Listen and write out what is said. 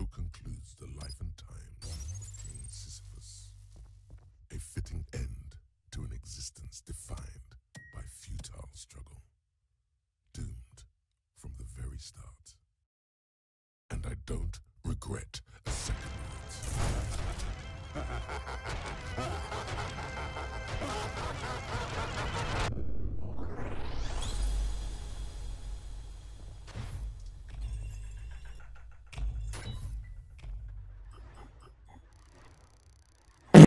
concludes the life and times of King Sisyphus. A fitting end to an existence defined by futile struggle. Doomed from the very start. And I don't regret